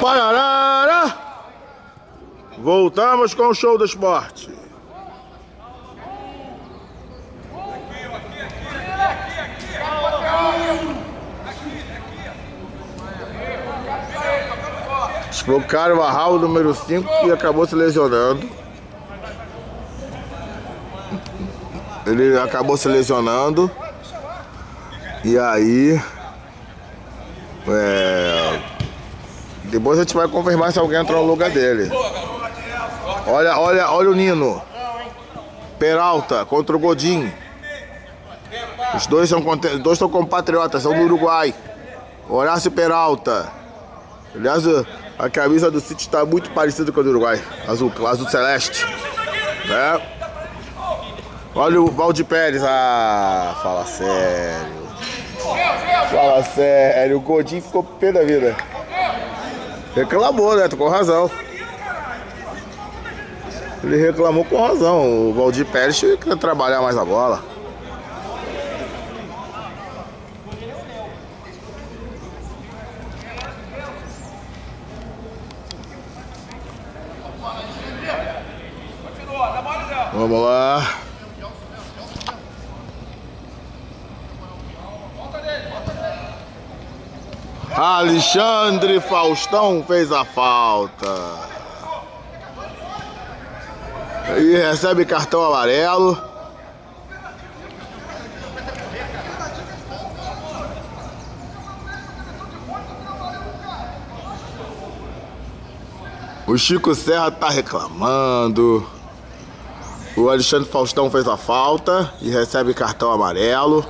Pararara! Voltamos com o show do esporte. Foi o Carvajal, número 5, que acabou se lesionando. Ele acabou se lesionando. E aí. É, depois a gente vai confirmar se alguém entrou no lugar dele. Olha, olha, olha o Nino. Peralta contra o Godin. Os dois são, dois são compatriotas, são do Uruguai. Horácio Peralta. Aliás, a camisa do City está muito parecida com a do Uruguai. Azul, azul celeste. Né? Olha o Valdir Pérez. Ah, fala sério. Fala sério. O Godinho ficou pé da vida. Reclamou, né? Tô com razão. Ele reclamou com razão. O Valdir Pérez quer trabalhar mais a bola. Vamos lá. Alexandre Faustão fez a falta. E recebe cartão amarelo. O Chico Serra tá reclamando. O Alexandre Faustão fez a falta e recebe cartão amarelo.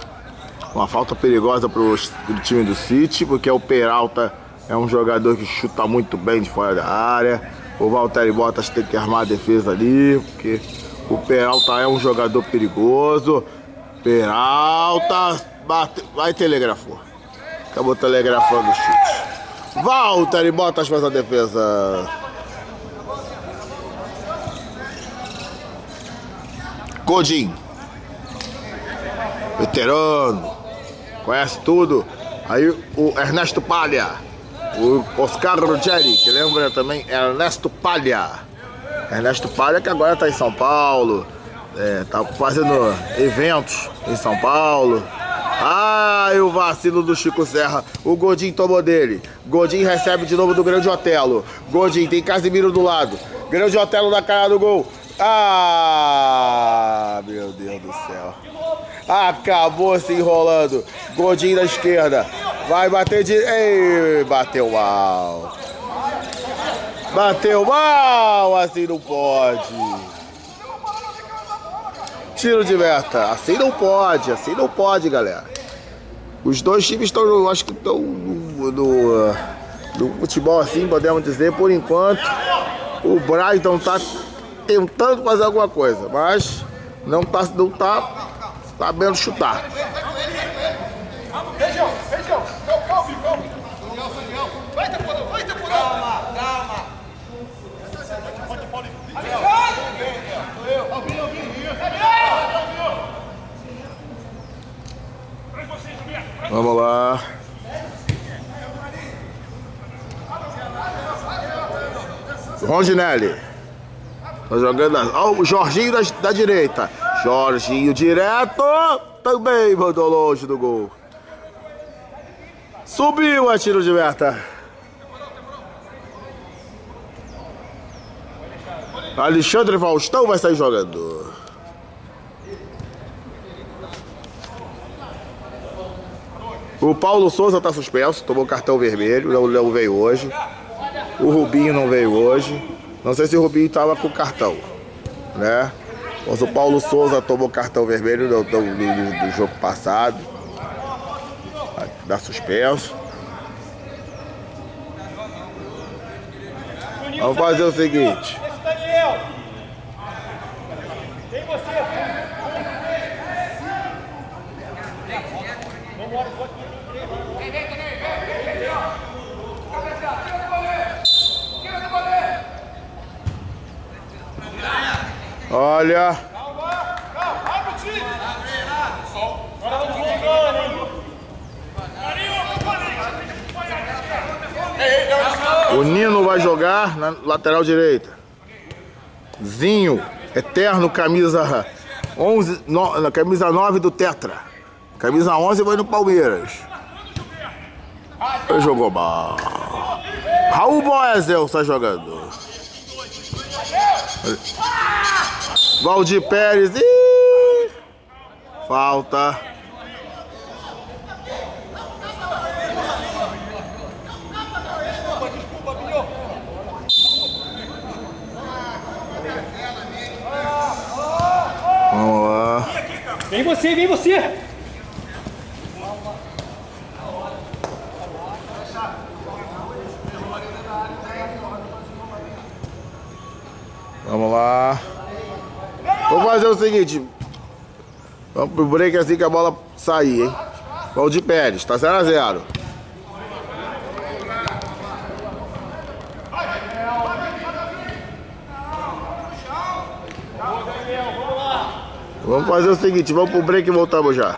Uma falta perigosa para o time do City, porque o Peralta é um jogador que chuta muito bem de fora da área. O Valtteri Bottas tem que armar a defesa ali, porque o Peralta é um jogador perigoso. Peralta bate, vai telegrafou. Acabou telegrafando o chute. Valtteri Bottas faz a defesa. Godin. Veterano conhece tudo. Aí o Ernesto Palha, o Oscar Ruggeri, que lembra também Ernesto Palha. Ernesto Palha que agora está em São Paulo, é, tá fazendo eventos em São Paulo. Ah, o vacilo do Chico Serra. O Godinho tomou dele. Godinho recebe de novo do Grande Otelo. Godinho tem Casimiro do lado. Grande Otelo na cara do gol. Ah, meu Deus do céu. Acabou se enrolando. Godinho da esquerda. Vai bater de. Ei, bateu mal. Bateu mal. Assim não pode. Tiro de meta. Assim não pode. Assim não pode, galera. Os dois times estão, acho que estão no, no, no, futebol assim, podemos dizer, por enquanto. O Brighton tá tentando fazer alguma coisa, mas não tá, não tá sabendo chutar. Calma, calma. Calma, calma. Vamos lá. Rondinelli. Tá jogando. Ó, o Jorginho da, da direita. Jorginho direto. Também mandou longe do gol. Subiu a tiro de meta. Alexandre Faustão vai sair jogando. O Paulo Souza está suspenso, tomou cartão vermelho, não, não veio hoje. O Rubinho não veio hoje. Não sei se o Rubinho estava com cartão, né? Mas o Paulo Souza tomou cartão vermelho do, do, do, do jogo passado. Dá suspenso. Vamos fazer o seguinte. Olha. Calma, calma, abre o time. O Nino vai jogar na lateral direita. Zinho, eterno, camisa 11, no, camisa 9 do Tetra. Camisa 11 vai no Palmeiras. Ele jogou mal. Raul Boesel está jogando. Valdir Pérez. Ih, falta. Vamos lá. Vem você, vem você! Vamos lá. Vamos fazer o seguinte. Vamos pro break assim que a bola sair, hein? Valdir Pérez, tá 0 a 0 Vamos fazer o seguinte, vamos pro break e voltamos já.